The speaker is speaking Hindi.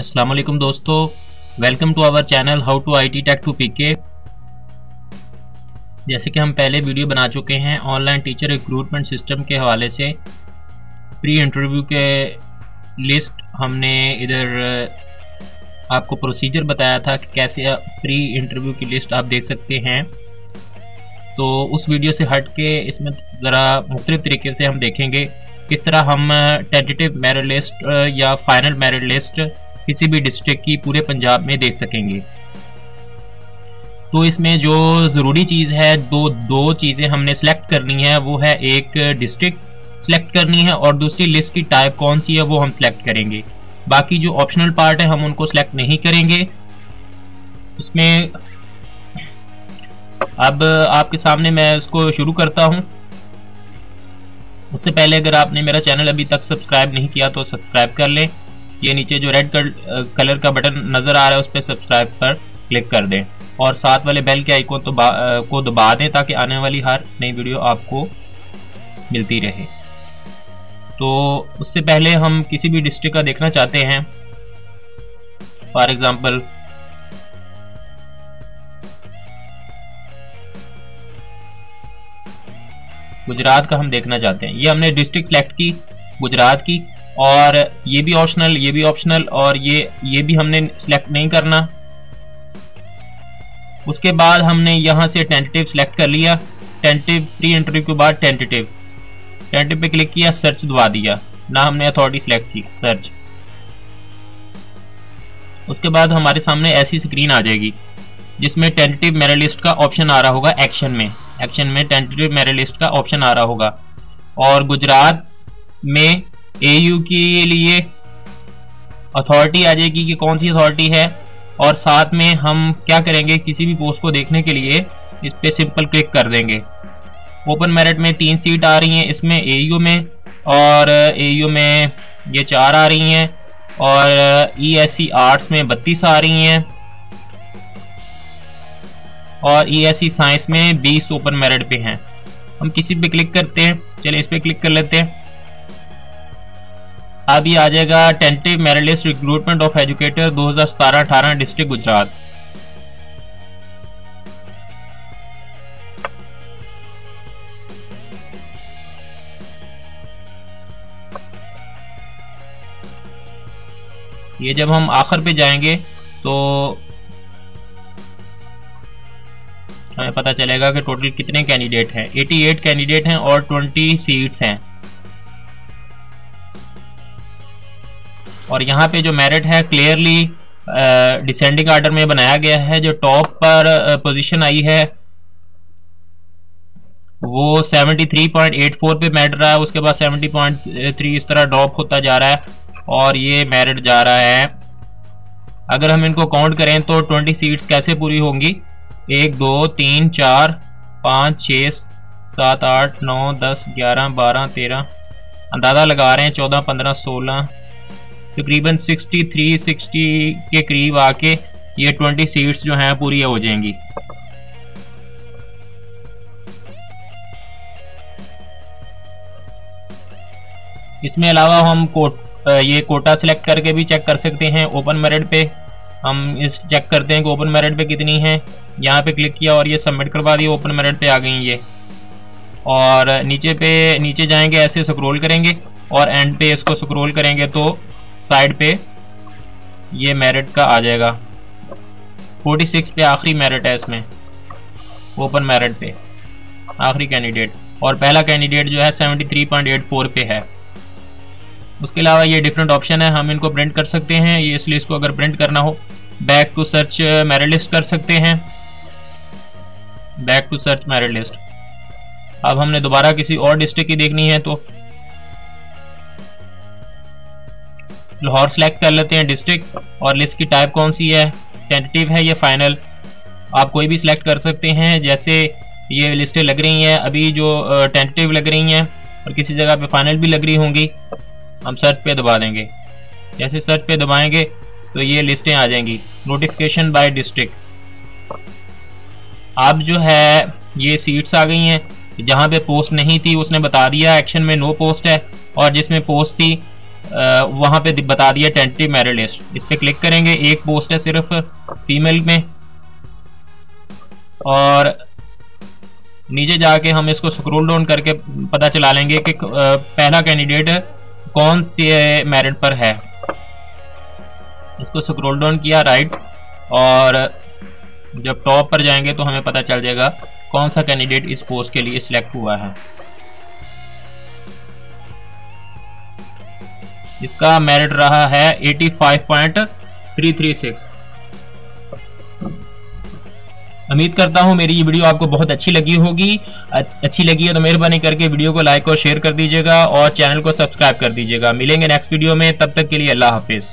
अस्सलाम वालेकुम दोस्तों। Welcome to our channel how to I T take to PK जैसे कि हम पहले वीडियो बना चुके हैं ऑनलाइन टीचर रिक्रूटमेंट सिस्टम के हवाले से। प्री इंटरव्यू के लिस्ट हमने इधर आपको प्रोसीजर बताया था कि कैसे प्री इंटरव्यू की लिस्ट आप देख सकते हैं। तो उस वीडियो से हट के इसमें ज़रा मुख्तलिफ़ तरीके से हम देखेंगे, किस तरह हम टेंटेटिव मेरिट लिस्ट या फाइनल मेरिट लिस्ट किसी भी डिस्ट्रिक्ट की पूरे पंजाब में देख सकेंगे। तो इसमें जो ज़रूरी चीज़ है, दो दो चीज़ें हमने सेलेक्ट करनी है, वो है एक डिस्ट्रिक्ट सेलेक्ट करनी है और दूसरी लिस्ट की टाइप कौन सी है, वो हम सेलेक्ट करेंगे। बाकी जो ऑप्शनल पार्ट है, हम उनको सेलेक्ट नहीं करेंगे। उसमें अब आपके सामने मैं इसको शुरू करता हूँ। उससे पहले अगर आपने मेरा चैनल अभी तक सब्सक्राइब नहीं किया तो सब्सक्राइब कर लें। ये नीचे जो रेड कलर का बटन नज़र आ रहा है, उस पर सब्सक्राइब पर क्लिक कर दें। और साथ वाले बेल के आइकन तो को दबा दें ताकि आने वाली हर नई वीडियो आपको मिलती रहे। तो उससे पहले हम किसी भी डिस्ट्रिक्ट का देखना चाहते हैं। फॉर एग्ज़ाम्पल गुजरात का हम देखना चाहते हैं। ये हमने डिस्ट्रिक्ट सेलेक्ट की, गुजरात की और ये भी ऑप्शनल ये भी ऑप्शनल और ये ये भी हमने सिलेक्ट नहीं करना। उसके बाद हमने यहाँ से टेंटेटिव सिलेक्ट कर लिया। टेंटेटिव प्री इंटरव्यू के बाद टेंटेटिव टेंटेटिव पे क्लिक किया सर्च दबा दिया। ना हमने अथॉरिटी सिलेक्ट की सर्च उसके बाद हमारे सामने ऐसी स्क्रीन आ जाएगी, जिसमें टेंटेटिव मेरिट लिस्ट का ऑप्शन आ रहा होगा एक्शन में। एक्शन में टेंटेटिव मेरिट लिस्ट का ऑप्शन आ रहा होगा। और गुजरात में एयू के लिए अथॉरिटी आ जाएगी कि कौन सी अथॉरिटी है। और साथ में हम क्या करेंगे, किसी भी पोस्ट को देखने के लिए इस पर सिंपल क्लिक कर देंगे। ओपन मेरिट में तीन सीट आ रही हैं, इसमें एयू में और एयू में ये चार आ रही हैं और ई एस सी आर्ट्स में बत्तीस आ रही हैं और ई एस सी साइंस में बीस ओपन मेरिट पे हैं। हम किसी पे क्लिक करते हैं, चलिए इस पर क्लिक कर लेते हैं। ये आ जाएगा tentative merit recruitment of educator 2017-18 district Gujarat. ये जब हम आखिर पे जाएँगे तो हमें पता चलेगा कि टोटल कितने कैंडिडेट हैं। 88 कैंडिडेट हैं और 20 सीट्स हैं। और यहाँ पे जो मेरिट है क्लियरली डिसेंडिंग आर्डर में बनाया गया है, जो टॉप पर पोजीशन आई है, वो 73.84 पे मेरिट रहा है, उसके बाद 70.3 इस तरह ड्रॉप होता जा रहा है, और ये मेरिट जा रहा है। अगर हम इनको काउंट करें तो 20 सीट्स कैसे पूरी होंगी? एक, दो, तीन, चार, पाँच छः सात, आठ, नौ, दस, ग्यारह, बारह, तेरह, अंदाज़ा लगा रहे हैं, चौदह, पंद्रह, सोलह तकरीबन 63 60 के करीब आके ये 20 सीट्स जो हैं पूरी हो जाएँगी। इसमें अलावा हम कोट ये कोटा सेलेक्ट करके भी चेक कर सकते हैं ओपन मेरिट पे। हम इस चेक करते हैं कि ओपन मेरिट पे कितनी है। यहाँ पे क्लिक किया और ये सबमिट करवा दिया ओपन मेरिट पे आ गई ये। और नीचे पे, नीचे जाएँगे, ऐसे स्क्रॉल करेंगे और एंड पे इसको स्क्रॉल करेंगे तो साइड पे ये मेरिट का आ जाएगा। 46 पे आखिरी मेरिट है इसमें। ओपन मेरिट पे। आखिरी कैंडिडेट और पहला कैंडिडेट जो है 73.84 पे है। उसके अलावा ये डिफरेंट ऑप्शन है, हम इनको प्रिंट कर सकते हैं। ये इसलिए इसको अगर प्रिंट करना हो back to search merit list कर सकते हैं। Back to search merit list अब हमने दोबारा किसी और डिस्ट्रिक्ट की देखनी है तो लाहौर सेलेक्ट कर लेते हैं डिस्ट्रिक्ट और लिस्ट की टाइप कौन सी है? टेंटेटिव है या फाइनल आप कोई भी सिलेक्ट कर सकते हैं, जैसे ये लिस्टें लग रही हैं, अभी जो टेंटेटिव लग रही हैं, और किसी जगह पे फाइनल भी लग रही होंगी, हम सर्च पे दबा देंगे। जैसे सर्च पे दबाएँगे तो ये लिस्टें आ जाएँगी। नोटिफिकेशन बाय डिस्ट्रिक्ट अब जो है, ये सीट्स आ गई हैं। जहाँ पे पोस्ट नहीं थी, उसने बता दिया एक्शन में नो पोस्ट है, और जिसमें पोस्ट थी वहाँ पे बता दिया टेंटिव मेरिट लिस्ट इस पर क्लिक करेंगे, एक पोस्ट है सिर्फ़ फीमेल में। और नीचे जाके हम इसको स्क्रोल डाउन करके पता चला लेंगे कि पहला कैंडिडेट कौन से मेरिट पर है। इसको स्क्रोल डाउन किया राइट और जब टॉप पर जाएँगे तो हमें पता चल जाएगा कौन सा कैंडिडेट इस पोस्ट के लिए सिलेक्ट हुआ है। इसका मेरिट रहा है 85.336 उम्मीद करता हूँ मेरी ये वीडियो आपको बहुत अच्छी लगी होगी। अच्छी लगी है तो मेहरबानी करके वीडियो को लाइक और शेयर कर दीजिएगा और चैनल को सब्सक्राइब कर दीजिएगा। मिलेंगे नेक्स्ट वीडियो में, तब तक के लिए अल्लाह हाफिज़।